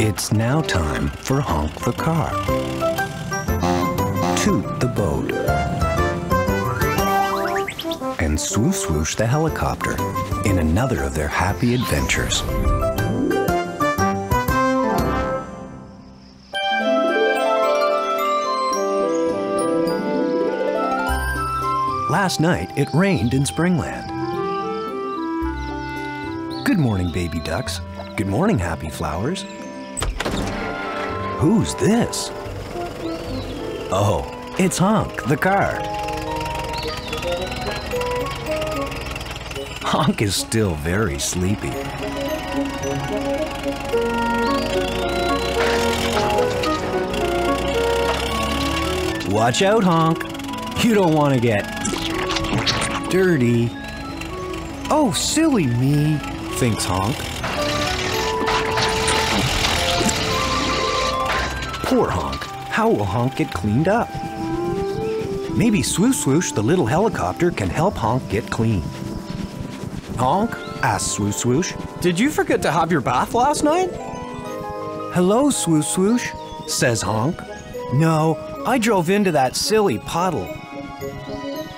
It's now time for Honk the car. Toot the boat. And swoosh swoosh the helicopter in another of their happy adventures. Last night it rained in Springland. Good morning, baby ducks. Good morning, happy flowers. Who's this? Oh, it's Honk, the car. Honk is still very sleepy. Watch out, Honk. You don't want to get dirty. Oh, silly me, thinks Honk. Poor Honk. How will Honk get cleaned up? Maybe Swoosh Swoosh, the little helicopter, can help Honk get clean. Honk? asks Swoosh Swoosh. Did you forget to have your bath last night? Hello, Swoosh Swoosh, says Honk. No, I drove into that silly puddle.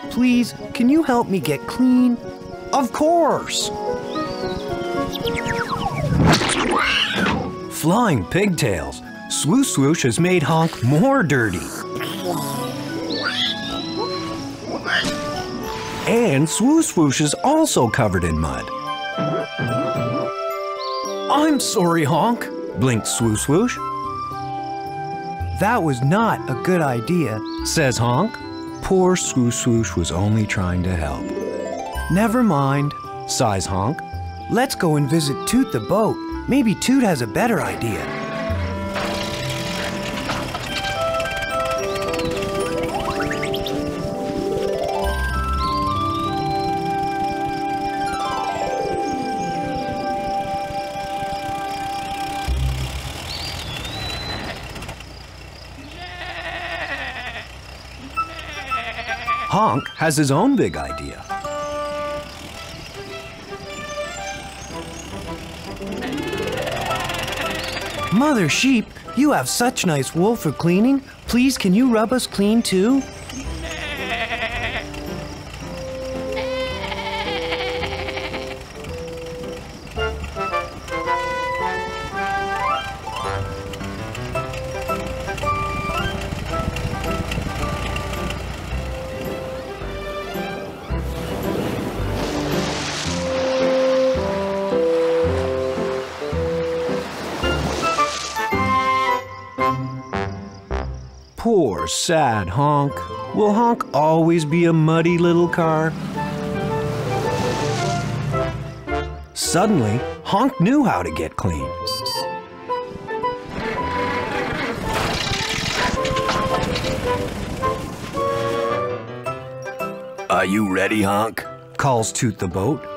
Please, can you help me get clean? Of course! Flying pigtails. Swoosh Swoosh has made Honk more dirty. And Swoosh Swoosh is also covered in mud. I'm sorry, Honk, blinked Swoosh Swoosh. That was not a good idea, says Honk. Poor Swoosh Swoosh was only trying to help. Never mind, sighs Honk. Let's go and visit Toot the boat. Maybe Toot has a better idea. Honk has his own big idea. Mother sheep, you have such nice wool for cleaning. Please, can you rub us clean too? Sad Honk. Will Honk always be a muddy little car? Suddenly, Honk knew how to get clean. Are you ready, Honk? calls Toot the boat.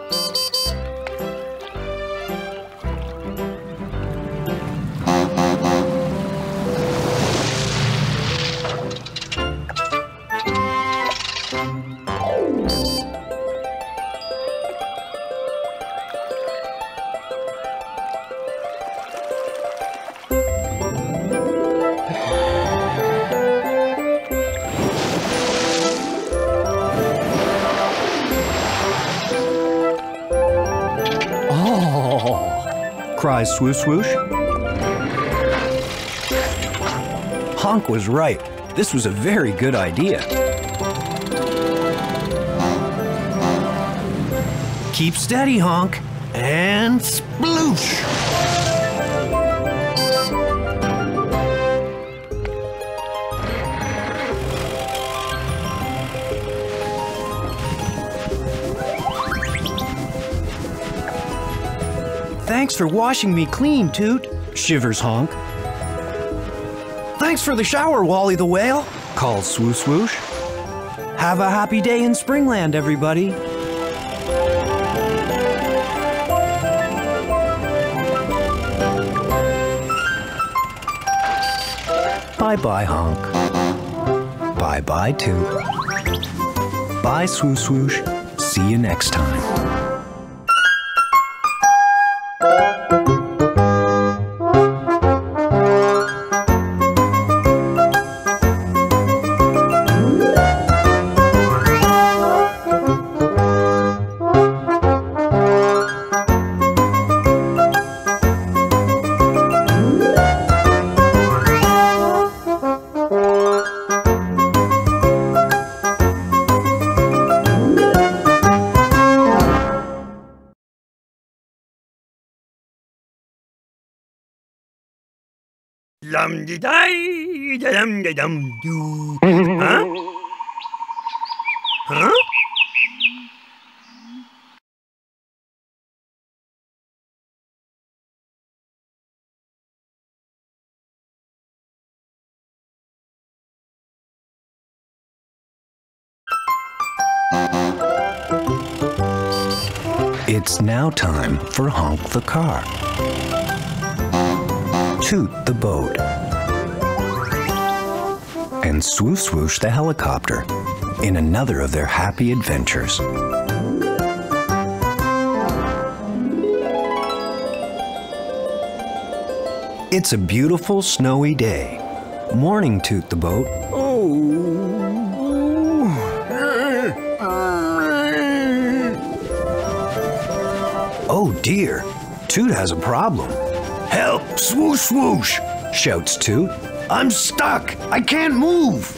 Cries Swoosh Swoosh. Honk was right. This was a very good idea. Keep steady, Honk. And sploosh! Thanks for washing me clean, Toot, shivers Honk. Thanks for the shower, Wally the Whale, calls Swoosh Swoosh. Have a happy day in Springland, everybody. Bye bye, Honk. Bye bye, Toot. Bye, Swoosh Swoosh. See you next time. Die dum dum do. Huh? Huh? It's now time for Honk the Car. Toot the boat. And swoosh swoosh the helicopter in another of their happy adventures. It's a beautiful snowy day. Morning, Toot the boat. Oh dear, Toot has a problem. Help! Swoosh swoosh! shouts Toot. I'm stuck! I can't move!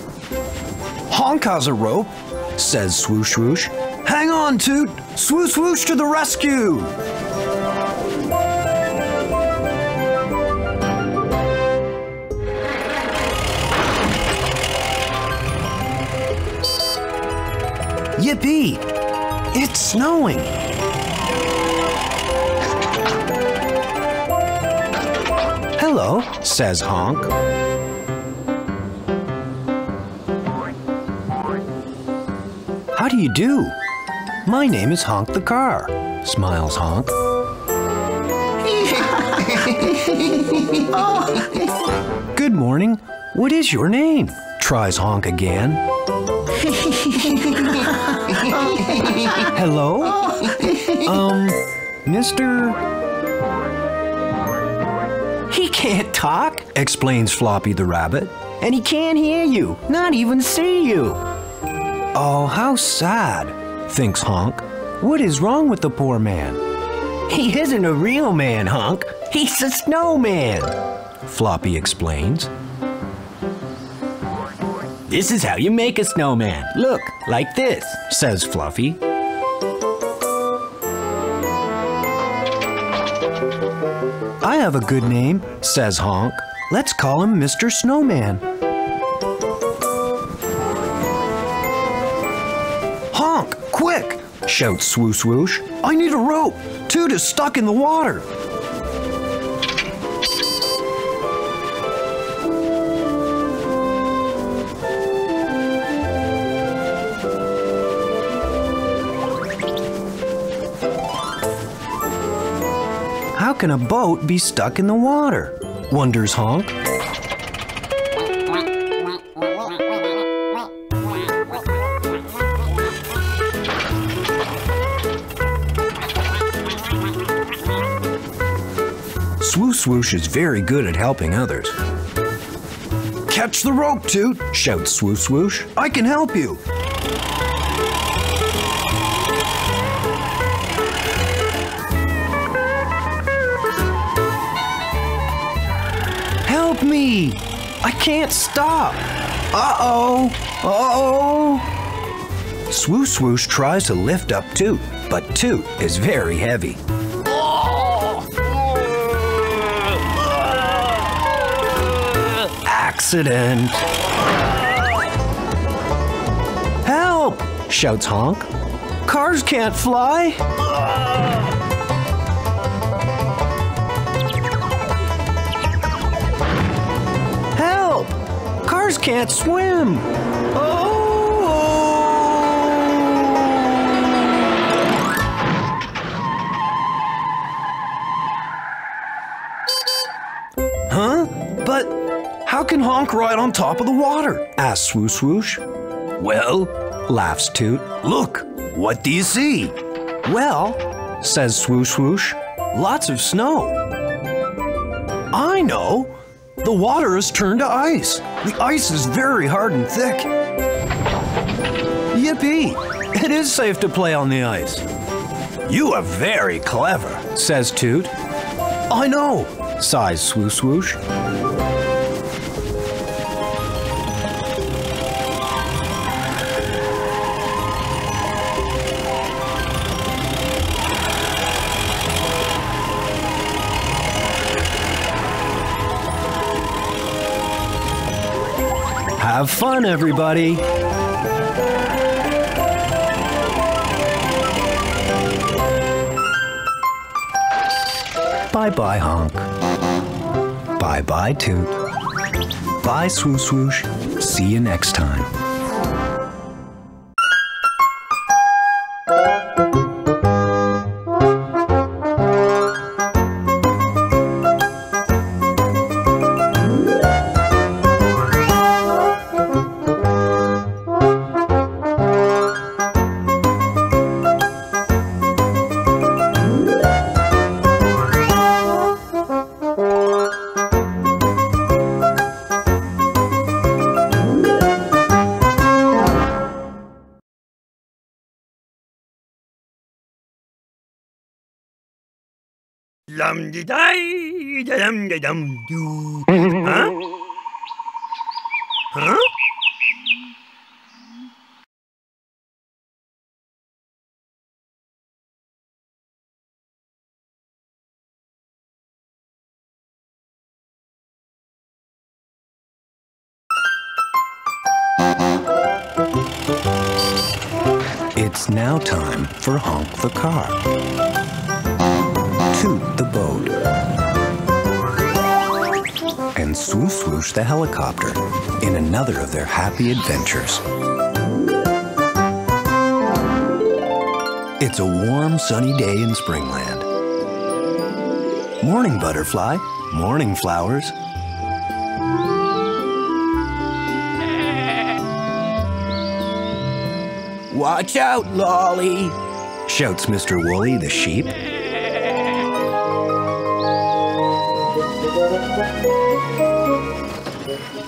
Honk has a rope, says Swoosh swoosh. Hang on, Toot! Swoosh swoosh to the rescue! Yippee! It's snowing! Says Honk. How do you do? My name is Honk the Car, smiles Honk. Good morning. What is your name? Tries Honk again. Hello? Um, Mr. Can't talk, explains Floppy the rabbit. And he can't hear you, not even see you. Oh, how sad, thinks Honk. What is wrong with the poor man? He isn't a real man, Honk. He's a snowman, Floppy explains. This is how you make a snowman. Look, like this, says Fluffy. I have a good name, says Honk. Let's call him Mr. Snowman. Honk, quick! shouts Swoosh Swoosh. I need a rope. Toot is stuck in the water. Can a boat be stuck in the water? Wonders Honk. Swoosh Swoosh is very good at helping others. Catch the rope, Toot, shouts Swoosh Swoosh. I can help you. Me! I can't stop! Uh oh! Uh oh! Swoosh Swoosh tries to lift up Toot, but Toot is very heavy. Accident! Help! shouts Honk. Cars can't fly! Cars can't swim! Oh! Huh? But how can Honk ride on top of the water? asks Swoosh Swoosh. Well, laughs Toot. Look, what do you see? Well, says Swoosh Swoosh, lots of snow. I know. The water has turned to ice. The ice is very hard and thick. Yippee! It is safe to play on the ice. You are very clever, says Toot. I know, sighs Swoosh Swoosh. Have fun, everybody. Bye bye, honk. Bye bye, toot. Bye, swoosh swoosh. See you next time. Huh? Huh? It's now time for Honk the Car. Toot the boat. And swoosh swoosh the helicopter in another of their happy adventures. It's a warm, sunny day in Springland. Morning, butterfly. Morning, flowers. Watch out, Lolly. Shouts Mr. Wooly the sheep.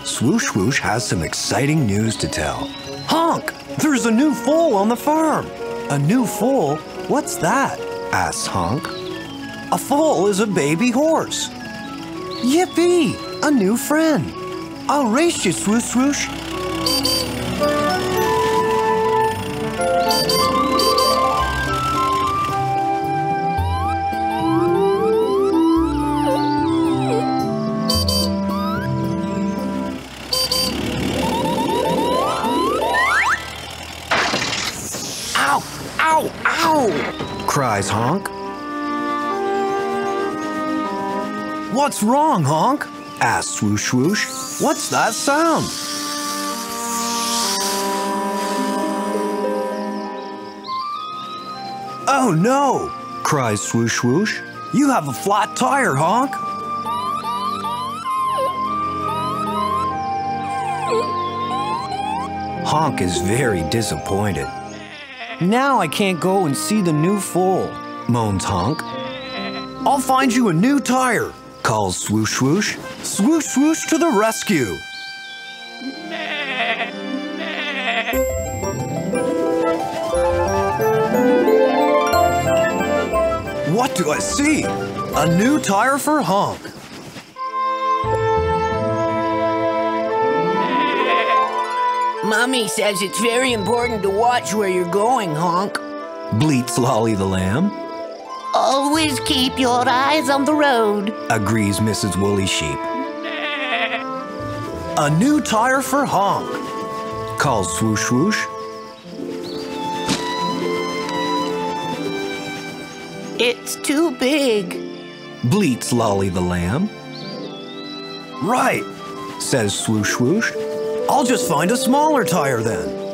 Swoosh Swoosh has some exciting news to tell. Honk! There's a new foal on the farm! A new foal? What's that? asks Honk. A foal is a baby horse. Yippee! A new friend. I'll race you, Swoosh Swoosh. Cries Honk. What's wrong, Honk? asks Swoosh Swoosh. What's that sound? Oh no! cries Swoosh Swoosh. You have a flat tire, Honk. Honk is very disappointed. Now I can't go and see the new foal, moans Honk. I'll find you a new tire, calls Swoosh Swoosh. Swoosh Swoosh to the rescue. What do I see? A new tire for Honk. Mummy says it's very important to watch where you're going, Honk. Bleats Lolly the lamb. Always keep your eyes on the road. agrees Mrs. Woolly Sheep. A new tire for Honk, calls Swoosh Swoosh. It's too big. Bleats Lolly the lamb. Right, says Swoosh Swoosh. I'll just find a smaller tire then.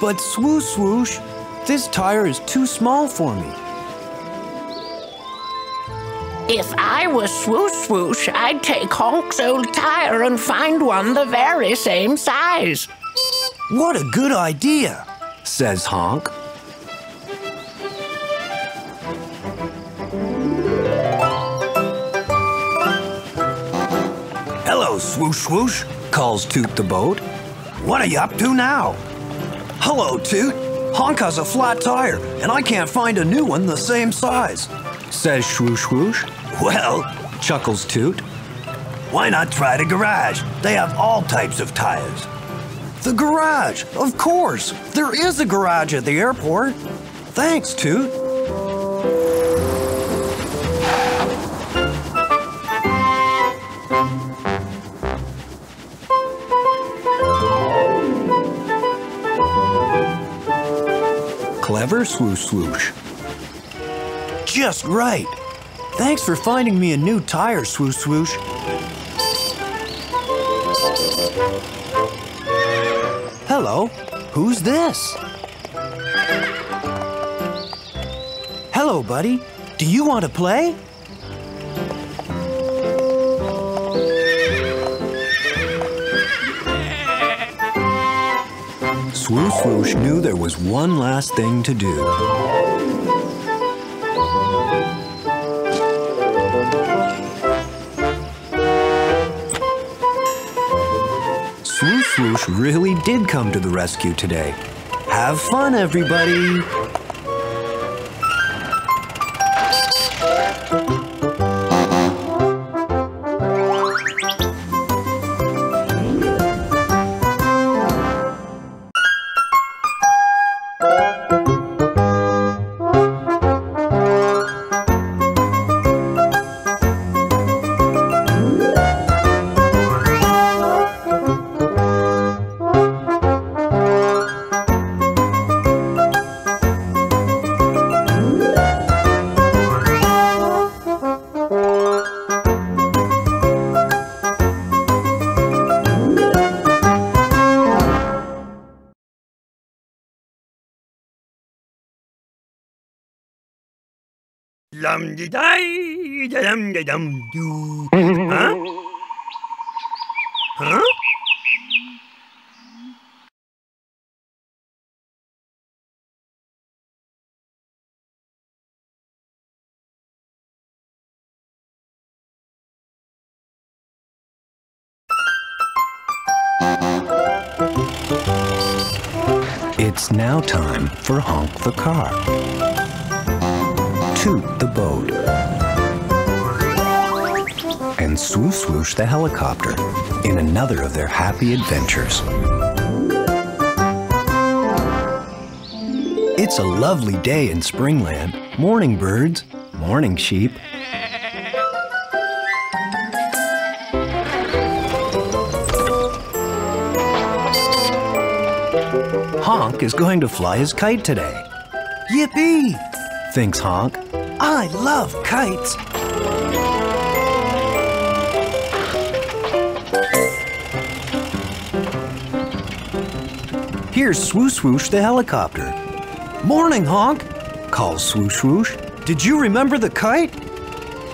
But swoosh swoosh, this tire is too small for me. If I was swoosh swoosh, I'd take Honk's old tire and find one the very same size. What a good idea, says Honk. Hello, swoosh swoosh, calls Toot the boat. What are you up to now? Hello, Toot. Honk has a flat tire, and I can't find a new one the same size, says Swoosh Swoosh. Well, chuckles Toot. Why not try the garage? They have all types of tires. The garage! Of course! There is a garage at the airport. Thanks, Toot. Clever swoosh swoosh. Just right. Thanks for finding me a new tire, swoosh swoosh. Hello, who's this? Hello, buddy. Do you want to play? Swoosh Swoosh knew there was one last thing to do. Swoosh really did come to the rescue today. Have fun, everybody! Huh? Huh? It's now time for Honk the Car. Toot the boat. And swoosh swoosh the helicopter in another of their happy adventures. It's a lovely day in Springland. Morning, birds. Morning, sheep. Honk is going to fly his kite today. Yippee! thinks Honk. I love kites. Here's Swoosh Swoosh the helicopter. Morning, Honk, calls Swoosh Swoosh. Did you remember the kite?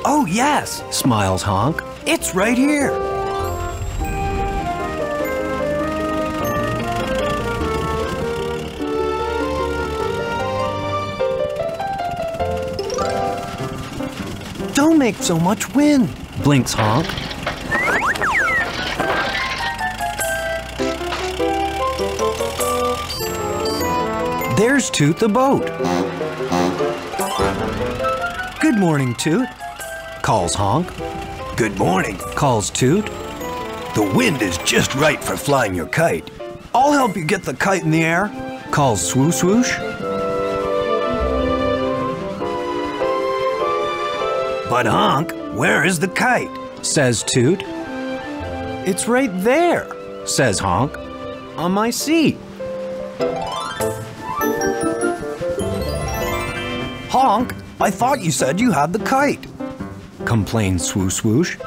Oh, yes, smiles Honk. It's right here. Make so much wind, blinks Honk. There's Toot the boat. Good morning, Toot, calls Honk. Good morning, calls Toot. The wind is just right for flying your kite. I'll help you get the kite in the air, calls Swoosh Swoosh. But Honk, where is the kite? says Toot. It's right there, says Honk, on my seat. Honk, I thought you said you had the kite, complained Swoosh Swoosh.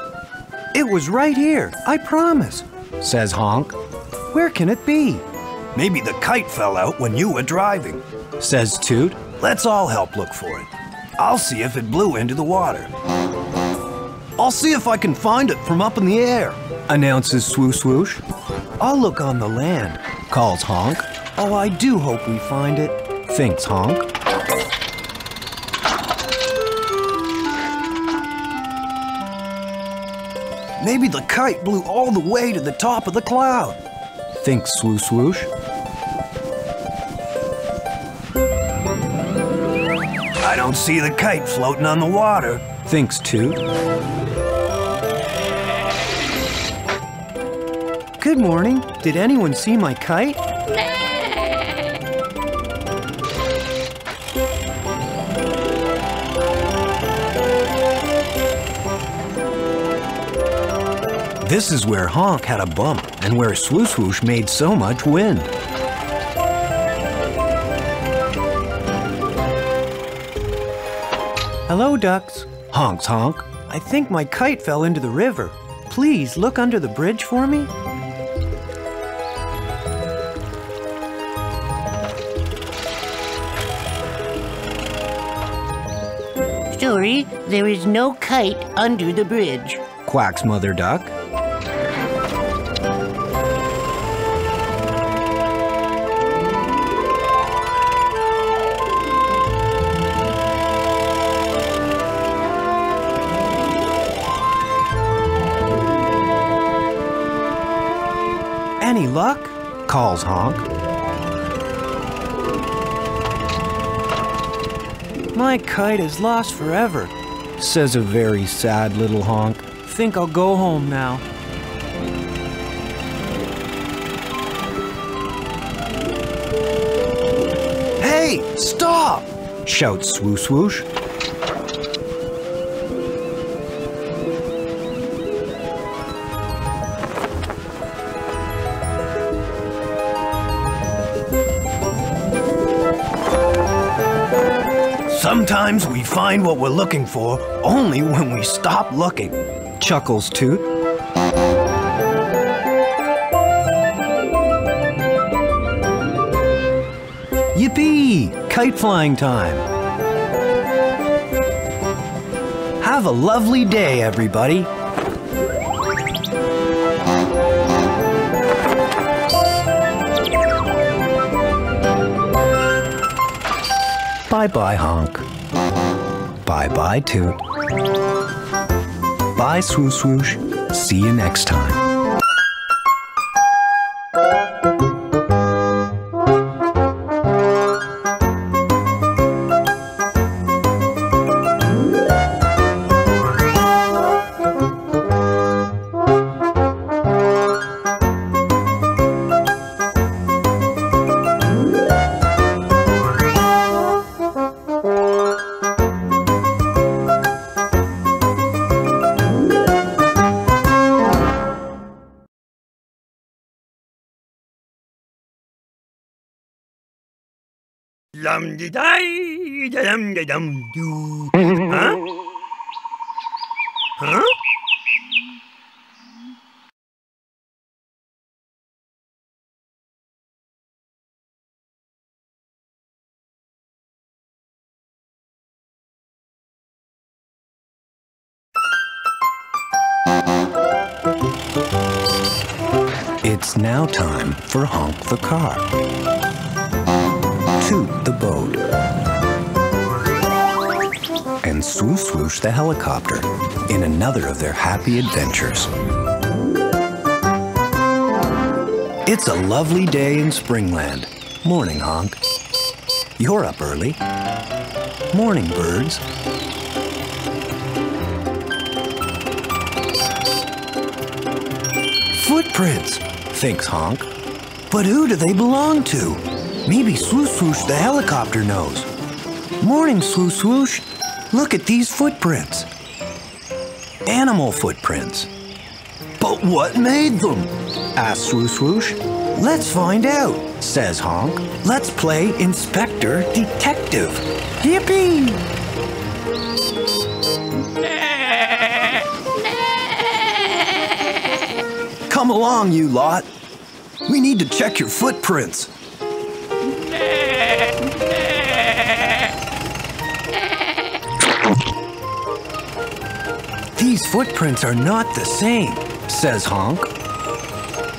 It was right here, I promise, says Honk. Where can it be? Maybe the kite fell out when you were driving, says Toot. Let's all help look for it. I'll see if it blew into the water. I'll see if I can find it from up in the air, announces Swoosh Swoosh. I'll look on the land, calls Honk. Oh, I do hope we find it, thinks Honk. Maybe the kite blew all the way to the top of the cloud, thinks Swoosh Swoosh. I don't see the kite floating on the water, thinks Toot. Good Good morning. Did anyone see my kite? This is where Honk had a bump and where Swoosh Swoosh made so much wind. Hello, ducks. Honks honk. I think my kite fell into the river. Please look under the bridge for me. Sorry, there is no kite under the bridge. Quacks Mother Duck. Honk. My kite is lost forever, says a very sad little honk. Think I'll go home now. Hey, stop! shouts Swoosh Swoosh. Sometimes we find what we're looking for only when we stop looking, chuckles Toot. Yippee! Kite flying time! Have a lovely day, everybody! Bye bye, Honk. Bye bye, Toot. Bye, Swoosh Swoosh. See you next time. Lum de dum doo. Huh? Huh? It's now time for Honk the Car. Toot the boat. And swoosh swoosh the helicopter in another of their happy adventures. It's a lovely day in Springland. Morning, Honk. You're up early. Morning, birds. Footprints, thinks Honk. But who do they belong to? Maybe Swoosh Swoosh the helicopter knows. Morning, Swoosh Swoosh. Look at these footprints. Animal footprints. But what made them? asks Swoosh Swoosh. Let's find out, says Honk. Let's play Inspector Detective. Yippee! Come along, you lot. We need to check your footprints. These footprints are not the same, says Honk.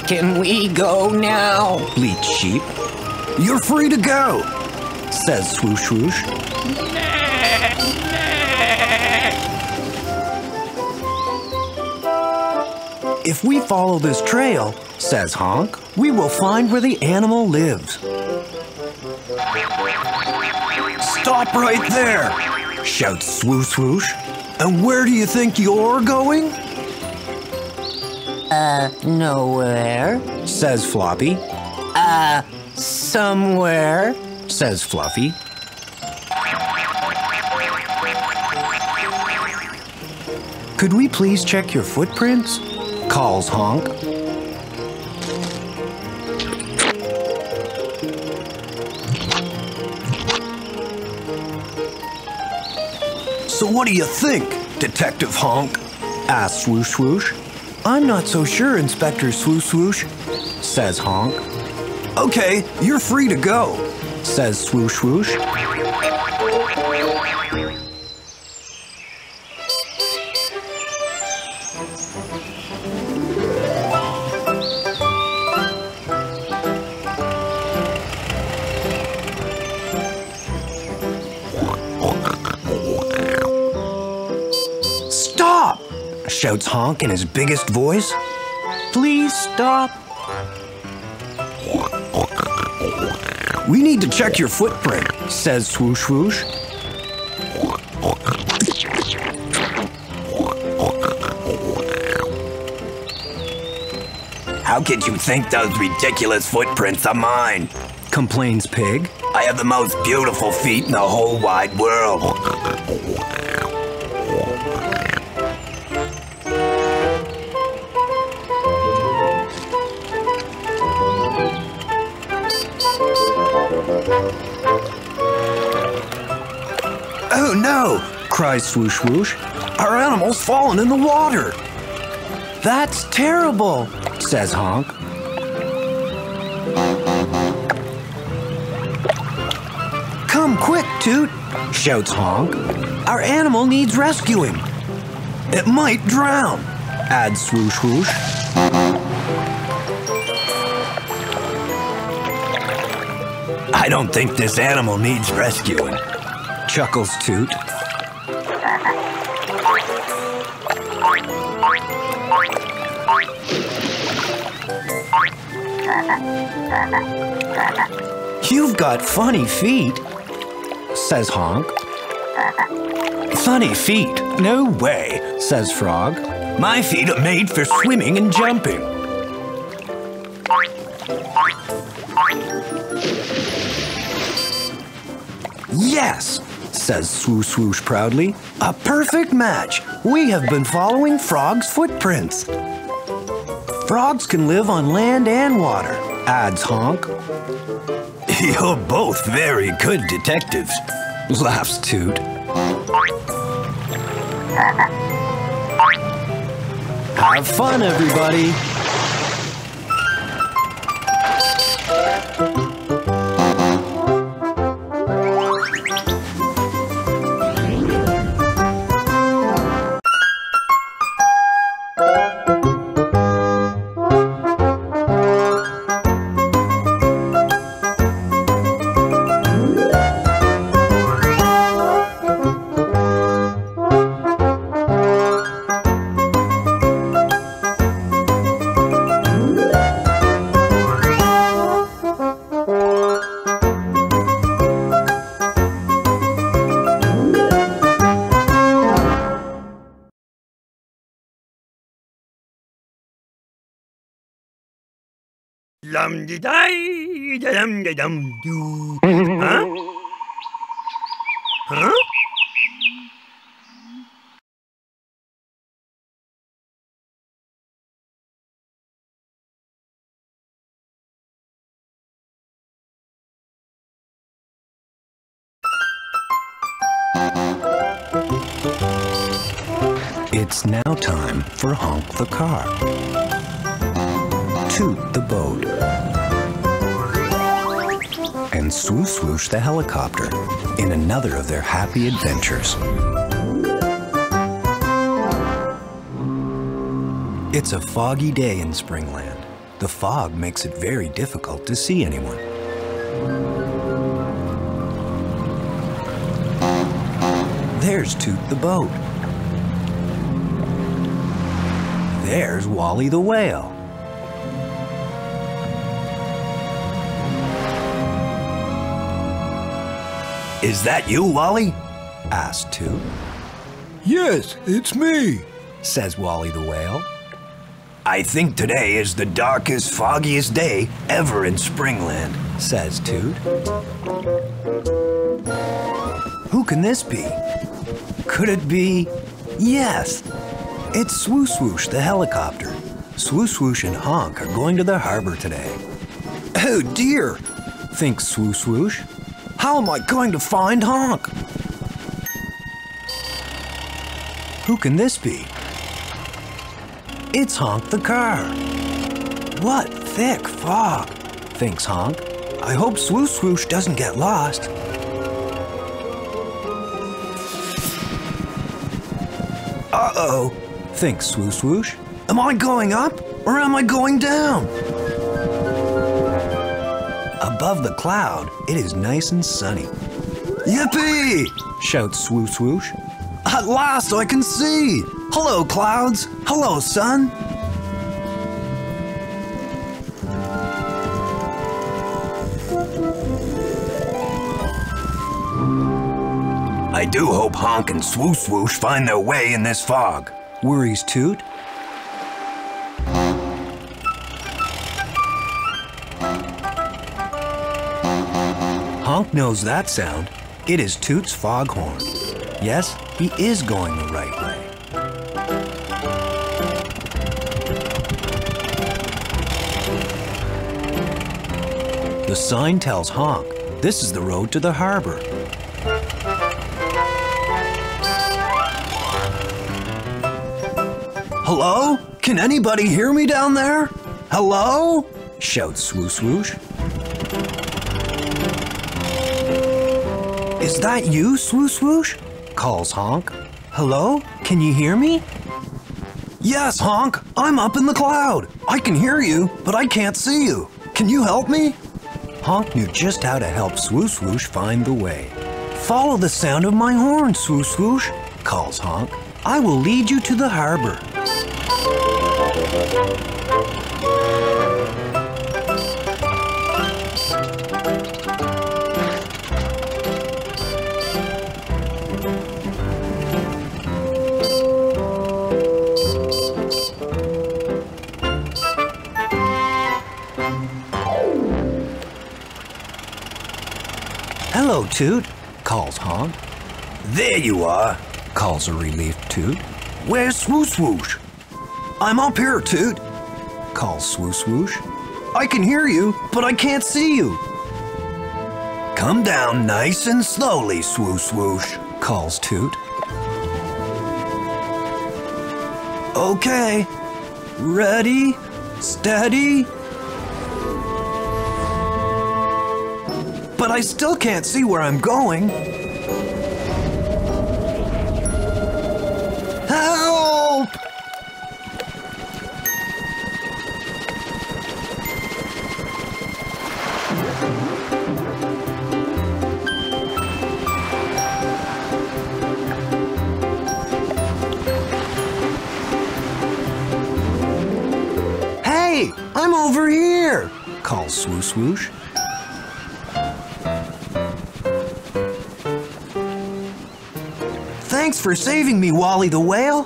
Can we go now? Bleat Sheep. You're free to go, says Swoosh Swoosh. If we follow this trail, says Honk, we will find where the animal lives. Stop right there, shouts Swoosh Swoosh. And where do you think you're going? Uh, nowhere. says Floppy. Uh, somewhere. Says Fluffy. Could we please check your footprints? Calls Honk. So what do you think, Detective Honk? asks Swoosh Swoosh. I'm not so sure, Inspector Swoosh Swoosh, says Honk. Okay, you're free to go, says Swoosh Swoosh. Shouts Honk in his biggest voice. Please stop. We need to check your footprint, says Swoosh Swoosh. How could you think those ridiculous footprints are mine? Complains Pig. I have the most beautiful feet in the whole wide world. Oh no! cries Swoosh Swoosh. Our animal's fallen in the water. That's terrible, says Honk. Come quick, Toot, shouts Honk. Our animal needs rescuing. It might drown, adds Swoosh Swoosh. I don't think this animal needs rescuing. Chuckles Toot. You've got funny feet, says Honk. Funny feet. No way. Says Frog. My feet are made for swimming and jumping. Says Swoosh Swoosh proudly. A perfect match. We have been following Frog's footprints. Frogs can live on land and water, adds Honk. You're both very good detectives. Laughs Toot. Have fun, everybody. Huh? Huh? It's now time for Honk the Car. Toot the boat. And Swoosh Swoosh the helicopter in another of their happy adventures. It's a foggy day in Springland. The fog makes it very difficult to see anyone. There's Toot the boat. There's Wally the whale. Is that you, Wally? asked Toot. Yes, it's me. Says Wally the whale. I think today is the darkest, foggiest day ever in Springland, says Toot. Who can this be? Could it be? Yes, it's Swoosh Swoosh the helicopter. Swoosh Swoosh and Honk are going to the harbor today. Oh dear, thinks Swoosh Swoosh. How am I going to find Honk? Who can this be? It's Honk the car. What thick fog, thinks Honk. I hope Swoosh Swoosh doesn't get lost. Uh-oh, thinks Swoosh Swoosh. Am I going up or am I going down? Above the cloud, it is nice and sunny. Yippee! shouts Swoosh Swoosh. At last I can see! Hello, clouds! Hello, sun! I do hope Honk and Swoosh Swoosh find their way in this fog. Worries Toot. Honk knows that sound. It is Toot's foghorn. Yes, he is going the right way. The sign tells Honk this is the road to the harbor. Hello? Can anybody hear me down there? Hello? shouts Swoosh Swoosh. Is that you, Swoosh Swoosh? calls Honk. Hello? Can you hear me? Yes, Honk. I'm up in the cloud. I can hear you, but I can't see you. Can you help me? Honk knew just how to help Swoosh Swoosh find the way. Follow the sound of my horn, Swoosh Swoosh, calls Honk. I will lead you to the harbor. Toot, calls Honk. There you are, calls a relieved Toot. Where's Swoosh Swoosh? I'm up here, Toot, calls Swoosh Swoosh. I can hear you, but I can't see you. Come down nice and slowly, Swoosh Swoosh, calls Toot. Okay, ready, steady. I still can't see where I'm going. Help! Hey, I'm over here, calls Swoosh Swoosh. Thanks for saving me, Wally the Whale.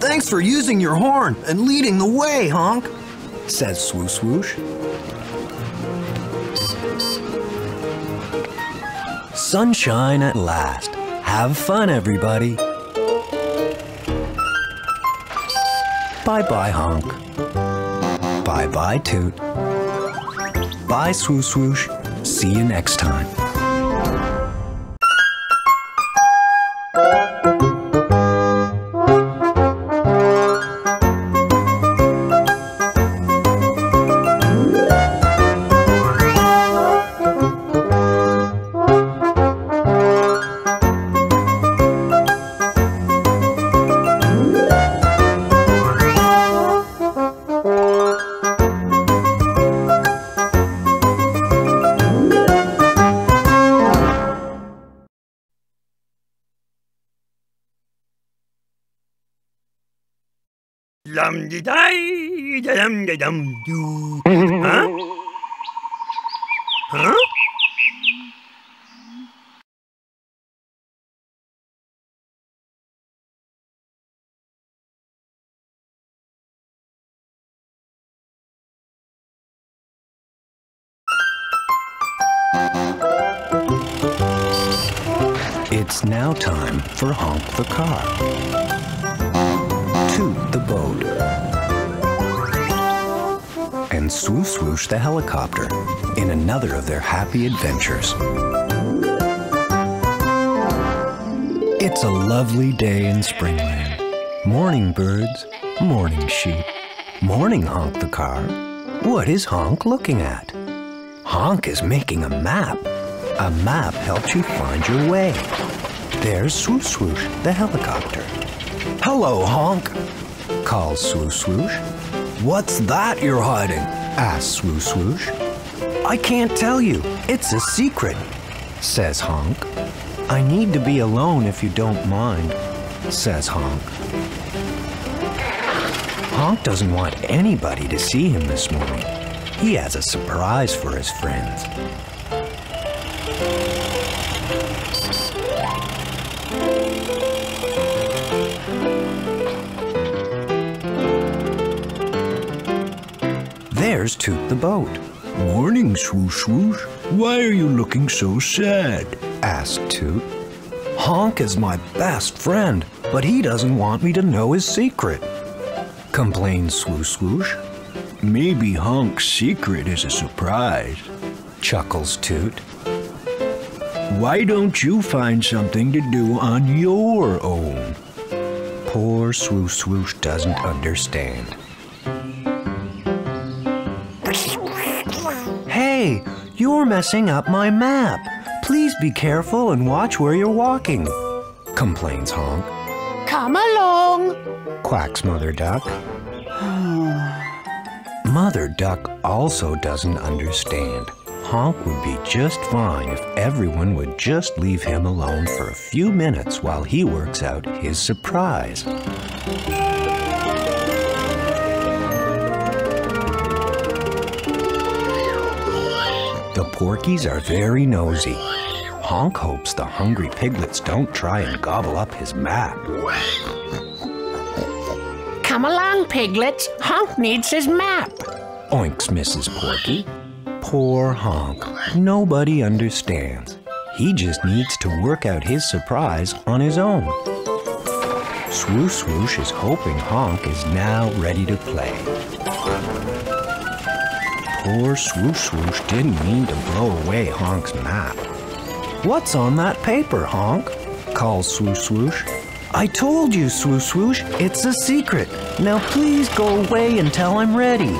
Thanks for using your horn and leading the way, Honk, says Swoosh Swoosh. Sunshine at last. Have fun, everybody. Bye bye, Honk. Bye bye, Toot. Bye, Swoosh Swoosh. See you next time. Huh? Huh? It's now time for Honk the Car Toot the boat. And swoosh swoosh the helicopter in another of their happy adventures. It's a lovely day in Springland. Morning birds, morning sheep, morning Honk the Car. What is Honk looking at? Honk is making a map. A map helps you find your way. There's Swoosh Swoosh, the helicopter. Hello, Honk, calls Swoosh Swoosh. What's that you're hiding? asks Swoosh Swoosh. I can't tell you. It's a secret, says Honk. I need to be alone if you don't mind, says Honk. Honk doesn't want anybody to see him this morning. He has a surprise for his friends. Toot the boat. Morning, swoosh swoosh. Why are you looking so sad? asked Toot. Honk is my best friend, but he doesn't want me to know his secret. Complains Swoosh Swoosh. Maybe Honk's secret is a surprise. Chuckles Toot. Why don't you find something to do on your own? Poor Swoosh Swoosh doesn't understand. You're messing up my map. Please be careful and watch where you're walking, complains Honk. Come along. Quacks Mother Duck. Mother Duck also doesn't understand. Honk would be just fine if everyone would just leave him alone for a few minutes while he works out his surprise. Porkies are very nosy. Honk hopes the hungry piglets don't try and gobble up his map. Come along, piglets. Honk needs his map. Oinks Mrs. Porky. Poor Honk. Nobody understands. He just needs to work out his surprise on his own. Swoosh Swoosh is hoping Honk is now ready to play. Poor Swoosh Swoosh didn't mean to blow away Honk's map. What's on that paper, Honk? calls Swoosh Swoosh. I told you, Swoosh Swoosh, it's a secret. Now please go away until I'm ready.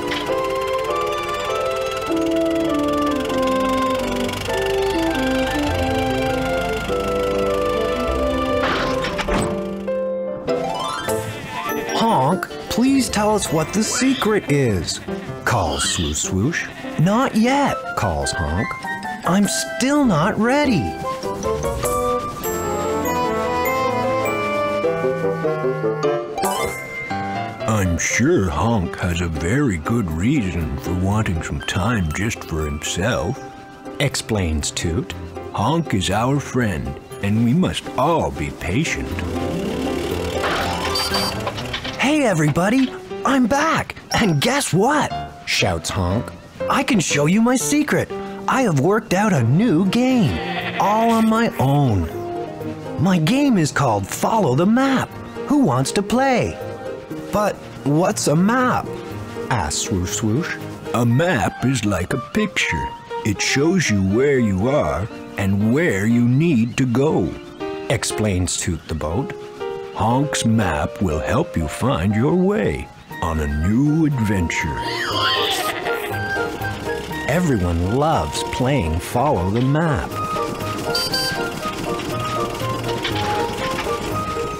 Honk, please tell us what the secret is, calls Swoosh Swoosh. Not yet, calls Honk. I'm still not ready. I'm sure Honk has a very good reason for wanting some time just for himself. Explains Toot. Honk is our friend, and we must all be patient. Hey everybody, I'm back! And guess what? Shouts Honk. I can show you my secret. I have worked out a new game, all on my own. My game is called Follow the Map. Who wants to play? But what's a map? asks Swoosh Swoosh. A map is like a picture. It shows you where you are and where you need to go. Explains Toot the boat. Honk's map will help you find your way on a new adventure. Everyone loves playing Follow the Map.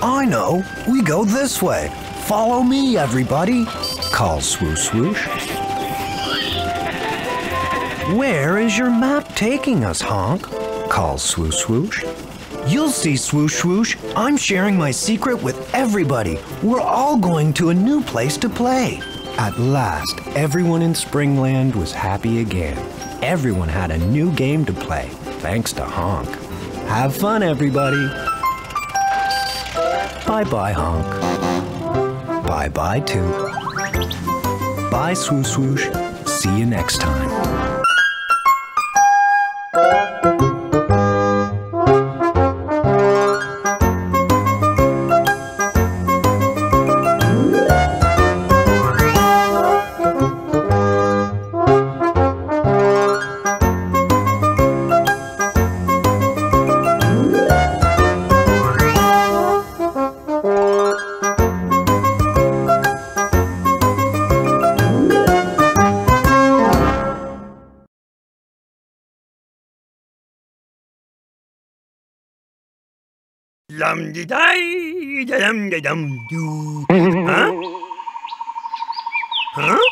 I know. We go this way. Follow me, everybody, calls Swoosh Swoosh. Where is your map taking us, Honk? calls Swoosh Swoosh. You'll see, Swoosh Swoosh. I'm sharing my secret with everybody. We're all going to a new place to play. At last, everyone in Springland was happy again. Everyone had a new game to play, thanks to Honk. Have fun, everybody. Bye bye, Honk. Bye bye, Toot. Bye, Swoosh Swoosh. See you next time. Huh? Huh?